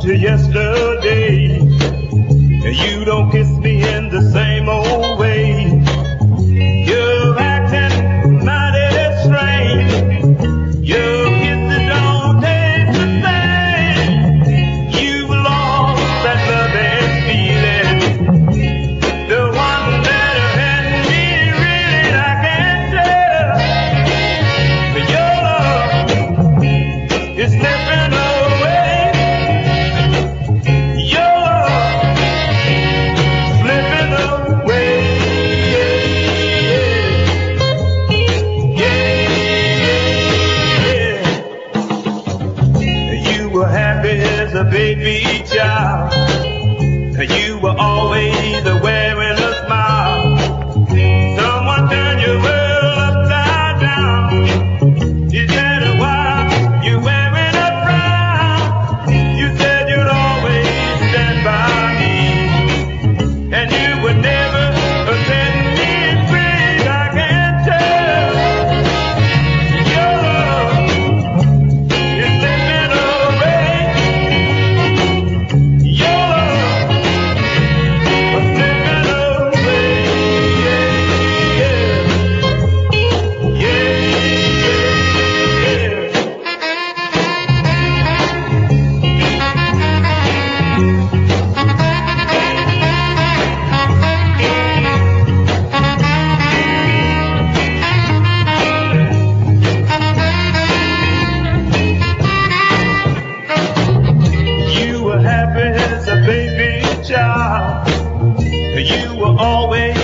to yesterday. You don't kiss me in the same. as a baby child. You were always the You were always